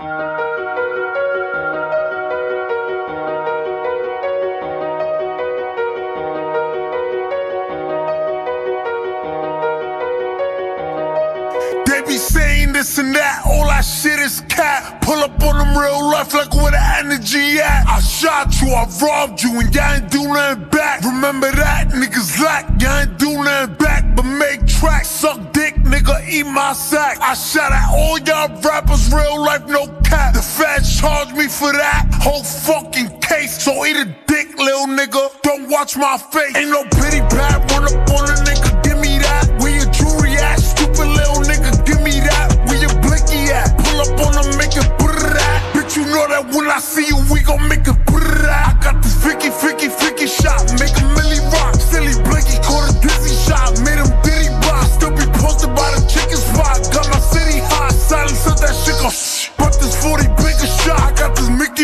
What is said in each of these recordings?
They be saying this and that, all that shit is cat. Pull up on them real life like where the energy at. I shot you, I robbed you, and y'all ain't do nothing back. Remember that, niggas lack, y'all ain't do nothing back. But make tracks, suck eat my sack. I shot at all y'all rappers, real life, no cap. The feds charge me for that whole fucking case. So eat a dick, little nigga. Don't watch my face. Ain't no pity pat, run up on a nigga, give me that. Where your jewelry at? Stupid little nigga, give me that. Where your blicky at? Pull up on them, make it that. Bitch, you know that when I see you, we gon' make it that. I got this Vicky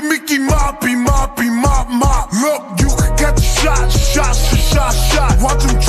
Mickey, moppy, moppy, mop, mop. Look, you can get the shot, shot, shot, shot, shot. Watch him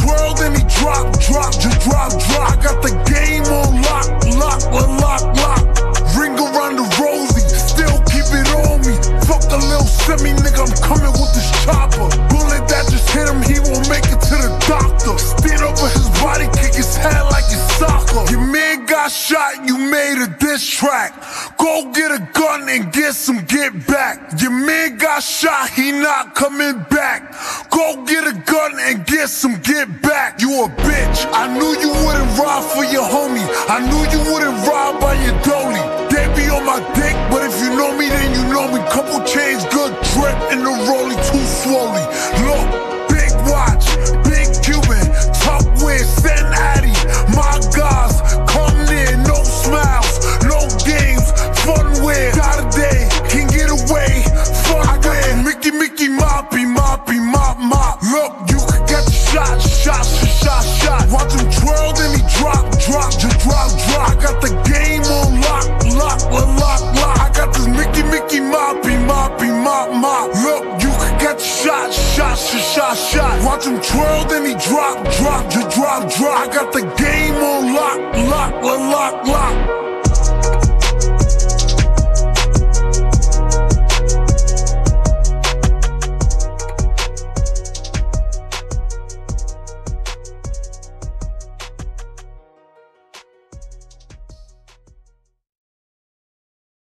made a diss track. Go get a gun and get some get back. Your man got shot, he not coming back. Go get a gun and get some get back. You a bitch. I knew you wouldn't ride for your homie. I knew you wouldn't ride by your dolly. They be on my dick, but if you know me, then you know me. Couple chains, good drip in the rollie, too slowly. Look, moppy, moppy, mop, mop. Look, you could get the shot, shot, shot, shot. Watch him twirl, then he drop, drop, just drop, drop. I got the game on lock, lock, lock, lock. I got this Mickey, Mickey, moppy, moppy, mop, mop. Look, you could get the shot, shot, shot, shot. Watch him twirl, then he drop, drop, just drop, drop. I got the game